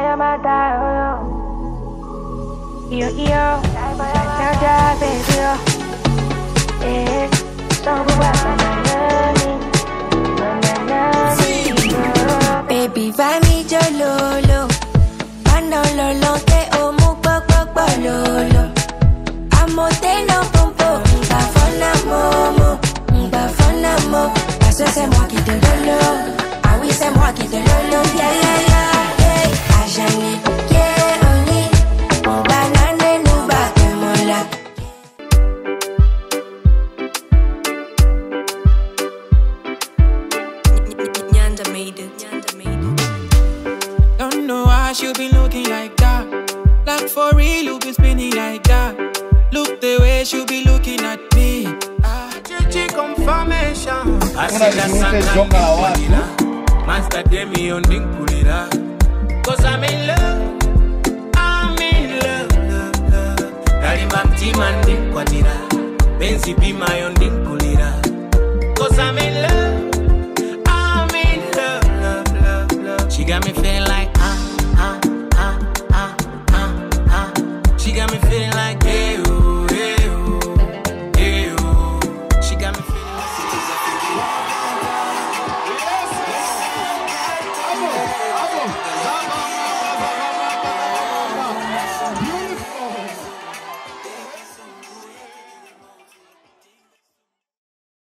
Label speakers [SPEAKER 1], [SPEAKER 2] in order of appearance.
[SPEAKER 1] yo. Yo, yo, now die, baby, yo. Eh, so we want banana, banana,
[SPEAKER 2] Baby, vai mi yo lolo. Manolo te o mu po po lolo. Amo te no pompo, mba fona momo, mba fona mo. Que c'est moi qui te lolo. Ah oui, c'est moi qui te lolo. Yeah, yeah, yeah.
[SPEAKER 3] Nyanda made it. Nyanda made it.
[SPEAKER 4] Don't know why she be looking like that. Like for real, you be spinning like that. Look the way she be looking at me. Ah, GG confirmation.
[SPEAKER 5] Asila sana ndinkulira Master Demi on ndinkulira Cause I'm in love I'm in love, love, love Kalimba mtima ndinkwatira Benzi bima yo ndinkulira Cause I'm in love She got me feeling like ah, ah, ah, ah, ah, ah. She got me feeling like